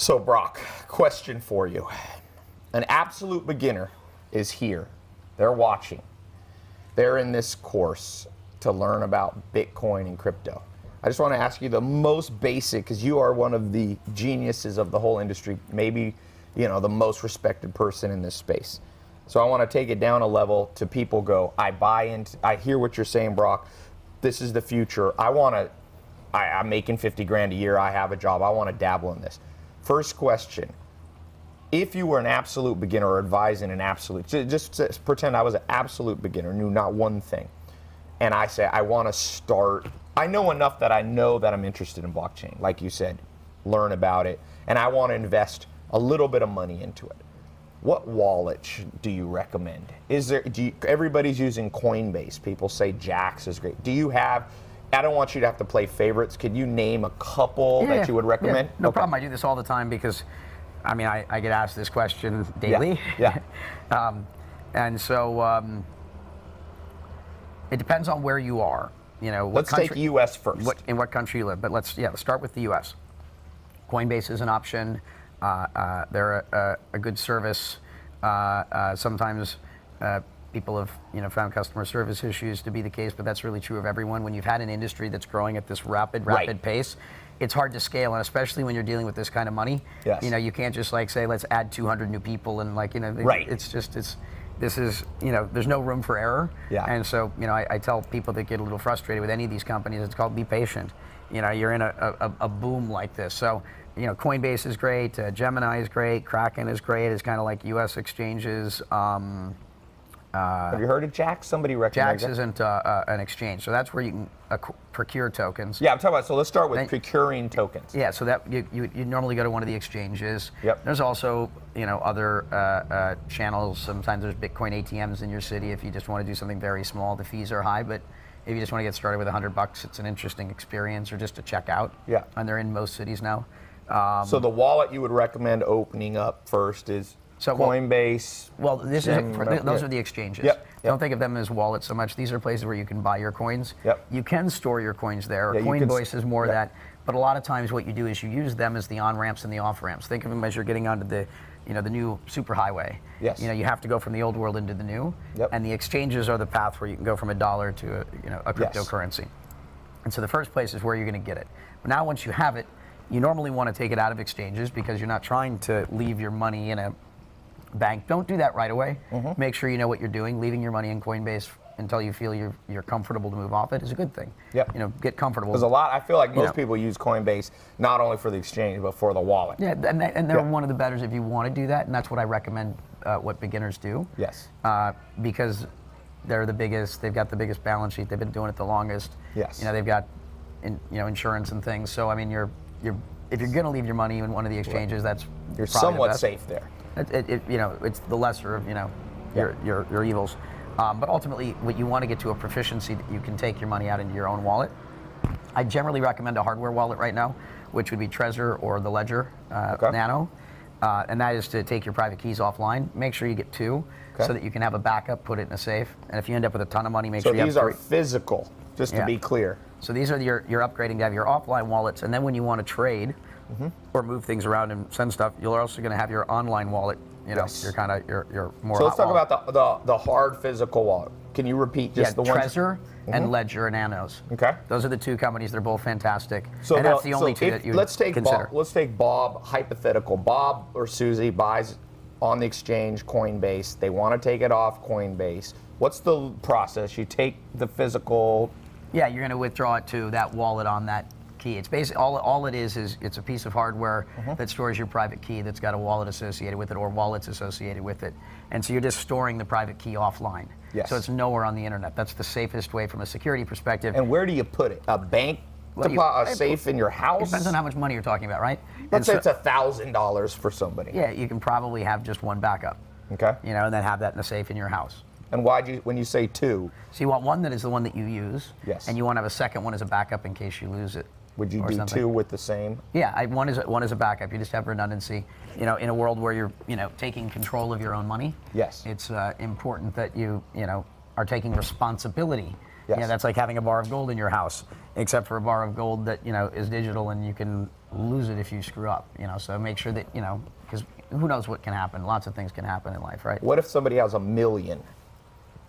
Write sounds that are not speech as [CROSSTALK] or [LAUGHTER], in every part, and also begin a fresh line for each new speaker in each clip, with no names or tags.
So, Brock, question for you. An absolute beginner is here. They're watching. They're in this course to learn about Bitcoin and crypto. I just want to ask you the most basic, because you are one of the geniuses of the whole industry, maybe you know the most respected person in this space. So I want to take it down a level to people go, I buy into, I hear what you're saying, Brock. This is the future. I want to, I, I'm making 50 grand a year. I have a job. I want to dabble in this. First question if you were an absolute beginner or advising an absolute, just pretend I was an absolute beginner, knew not one thing, and I say I want to start. I know enough that I know that I'm interested in blockchain, like you said, learn about it, and I want to invest a little bit of money into it. What wallet do you recommend? Is there? You, everybody's using Coinbase? People say Jaxx is great. Do you have? I don't want you to have to play favorites. Could you name a couple
yeah,
that you would recommend?
Yeah, no okay. problem. I do this all the time because I mean, I, I get asked this question daily.
Yeah. yeah. [LAUGHS]
um, and so um, it depends on where you are. You know,
let's country, take U.S. first.
What, in what country you live, but let's yeah, let's start with the U.S. Coinbase is an option. Uh, uh, they're a, a, a, good service. Uh, uh sometimes uh, people have you know found customer service issues to be the case, but that's really true of everyone. When you've had an industry that's growing at this rapid, rapid
right.
pace, it's hard to scale, and especially when you're dealing with this kind of money.
Yes.
You know, you can't just like say, let's add 200 new people, and like you know,
right.
it's just it's this is you know there's no room for error.
Yeah.
And so you know, I, I tell people that get a little frustrated with any of these companies, it's called be patient. You know, you're in a, a, a boom like this, so you know, Coinbase is great, uh, Gemini is great, Kraken is great. It's kind of like U.S. exchanges. Um,
uh, Have you heard of Jaxx? Somebody recommends
Jaxx isn't uh, uh, an exchange, so that's where you can procure tokens.
Yeah, I'm talking about. So let's start with then, procuring tokens.
Yeah, so that you, you, you normally go to one of the exchanges.
Yep.
There's also you know other uh, uh, channels. Sometimes there's Bitcoin ATMs in your city if you just want to do something very small. The fees are high, but if you just want to get started with 100 bucks, it's an interesting experience, or just to check out.
Yeah.
And they're in most cities now.
Um, so the wallet you would recommend opening up first is so Coinbase.
Well, this is for, those yeah. are the exchanges.
Yep.
Don't think of them as wallets so much. These are places where you can buy your coins.
Yep.
You can store your coins there. Yeah, Coinbase is more yep. that. But a lot of times, what you do is you use them as the on ramps and the off ramps. Think of them as you're getting onto the, you know, the new superhighway.
Yes.
You know, you have to go from the old world into the new.
Yep.
And the exchanges are the path where you can go from a dollar to a, you know, a cryptocurrency. Yes. And so the first place is where you're going to get it. But now, once you have it, you normally want to take it out of exchanges because you're not trying to leave your money in a bank. Don't do that right away. Mm-hmm. Make sure you know what you're doing. Leaving your money in Coinbase until you feel you're you're comfortable to move off it is a good thing.
Yep.
You know, get comfortable.
There's a lot. I feel like most you know, people use Coinbase not only for the exchange but for the wallet.
Yeah, and, they, and they're one of the betters if you want to do that, and that's what I recommend. Uh, what beginners do.
Yes.
Uh, because they're the biggest. They've got the biggest balance sheet. They've been doing it the longest.
Yes.
You know, they've got, in, you know, insurance and things. So I mean, you're you're if you're going to leave your money in one of the exchanges, that's
you're somewhat safe there.
It, it, it, you know, it's the lesser of you know your yeah. your, your evils. Um, but ultimately, what you want to get to a proficiency that you can take your money out into your own wallet. I generally recommend a hardware wallet right now, which would be Trezor or the Ledger uh, okay. Nano. Uh, and that is to take your private keys offline. Make sure you get two okay. so that you can have a backup, put it in a safe. And if you end up with a ton of money, make
so
sure you
these
have
are physical, just yeah. to be clear.
So these are your, you're upgrading to have your offline wallets. And then when you want to trade, mm-hmm. or move things around and send stuff, you're also going to have your online wallet. You know,
yes.
you're kind of you're, you're more.
So let's talk
wallet.
about the, the, the hard physical wallet. Can you repeat just
yeah,
the
ones? Trezor mm-hmm. and Ledger and Nanos.
Okay.
Those are the two companies. They're both fantastic. So and the, that's the only so two that you
let's take
consider.
Bob, let's take Bob hypothetical. Bob or Susie buys on the exchange Coinbase. They want to take it off Coinbase. What's the process? You take the physical.
Yeah, you're going to withdraw it to that wallet on that key. It's basically all, all it is is it's a piece of hardware mm-hmm. that stores your private key that's got a wallet associated with it or wallets associated with it. And so you're just storing the private key offline.
Yes.
So it's nowhere on the internet. That's the safest way from a security perspective.
And where do you put it? A bank well, you, a safe in your house?
Depends on how much money you're talking about, right?
Let's and say so, it's a thousand dollars for somebody.
Yeah, you can probably have just one backup.
Okay.
You know, and then have that in a safe in your house.
And why do you, when you say two?
So you want one that is the one that you use.
Yes.
And you want to have a second one as a backup in case you lose it.
Would you do
something.
two with the same?
Yeah, I, one is a, one is a backup. You just have redundancy. You know, in a world where you're you know taking control of your own money.
Yes.
It's uh, important that you you know are taking responsibility.
Yes.
Yeah, that's like having a bar of gold in your house, except for a bar of gold that you know is digital and you can lose it if you screw up. You know, so make sure that you know because who knows what can happen. Lots of things can happen in life, right?
What if somebody has a million?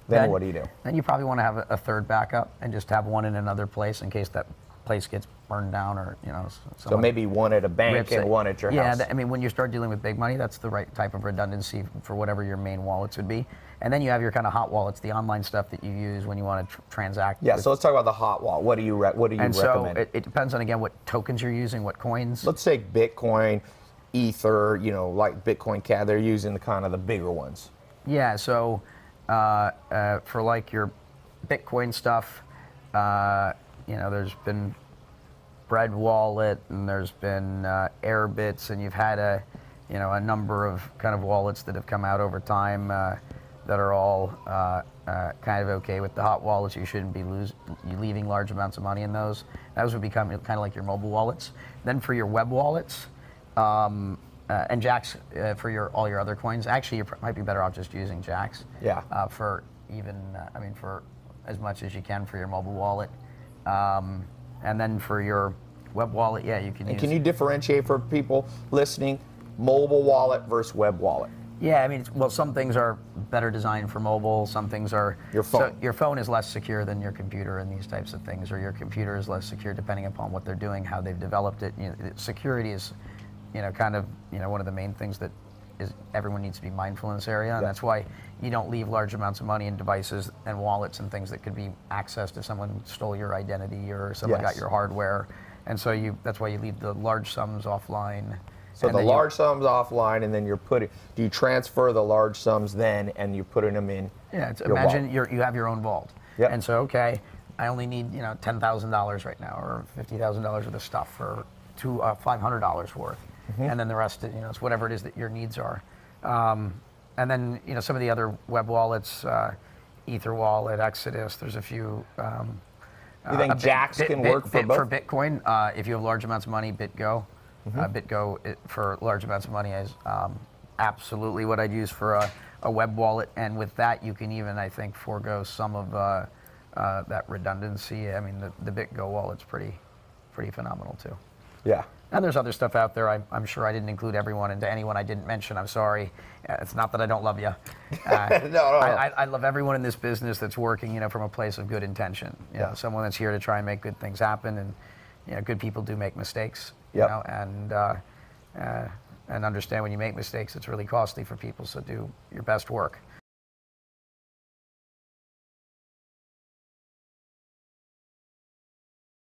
Then what do you do?
Then you probably want to have a, a third backup and just have one in another place in case that place gets burned down or you know.
So maybe one at a bank and
it.
one at your
yeah,
house.
Yeah, I mean, when you start dealing with big money, that's the right type of redundancy for whatever your main wallets would be. And then you have your kind of hot wallets, the online stuff that you use when you want to tr- transact.
yeah.
with-
So let's talk about the hot wallet. What do you re- What do you
and so
recommend?
it, it depends on again what tokens you're using, what coins.
let's say Bitcoin, Ether. You know, like Bitcoin Cash. They're using the kind of the bigger ones.
Yeah, so uh, uh, for like your Bitcoin stuff, uh, you know, there's been Bread Wallet and there's been uh, Airbitz, and you've had a, you know, a number of kind of wallets that have come out over time uh, that are all uh, uh, kind of okay with the hot wallets. You shouldn't be lose, you leaving large amounts of money in those. Those would become kind of like your mobile wallets. Then for your web wallets. Um, uh, and Jaxx uh, for your all your other coins. Actually, you pr- might be better off just using Jaxx.
Yeah.
Uh, for even, uh, I mean, for as much as you can for your mobile wallet, um, and then for your web wallet, yeah, you can
And
use.
can you differentiate for people listening, mobile wallet versus web wallet?
Yeah, I mean, it's, well, some things are better designed for mobile. Some things are.
Your
So
phone.
your phone is less secure than your computer and these types of things, or your computer is less secure depending upon what they're doing, how they've developed it. You know, it- security is, you know, kind of you know one of the main things that is everyone needs to be mindful in this area, and
Yeah.
that's why you don't leave large amounts of money in devices and wallets and things that could be accessed if someone stole your identity or someone
Yes.
got your hardware, and so you that's why you leave the large sums offline.
So
and
the
you-
large sums offline, and then you're putting. Do you transfer the large sums then, and you're putting them in?
Yeah, it's,
your
imagine you're, you have your own vault.
Yep.
And so, okay, I only need you know ten thousand dollars right now, or fifty thousand dollars worth of stuff, or two uh, five hundred dollars worth,
Mm-hmm.
and then the rest, you know, it's whatever it is that your needs are. Um, and then you know some of the other web wallets, uh, Ether Wallet, Exodus. There's a few. Um,
You think
uh,
Jaxx
Bit-
can
Bit-
work for
Bit-
both?
For Bitcoin, uh, if you have large amounts of money, BitGo.
Mm-hmm.
Uh, BitGo it, for large amounts of money is um, absolutely what I'd use for a, a web wallet. And with that, you can even, I think, forego some of uh, uh, that redundancy. I mean, the, the BitGo wallet's pretty, pretty phenomenal too.
Yeah.
And there's other stuff out there. I, I'm sure I didn't include everyone, and to anyone I didn't mention, I'm sorry. Uh, it's not that I don't love you. Uh, [LAUGHS]
No, no, no.
I, I, I love everyone in this business that's working, you know, from a place of good intention. You
Yeah.
know, someone that's here to try and make good things happen, and you know, good people do make mistakes.
Yep.
You know, and uh, uh, and understand when you make mistakes, it's really costly for people. So do your best work.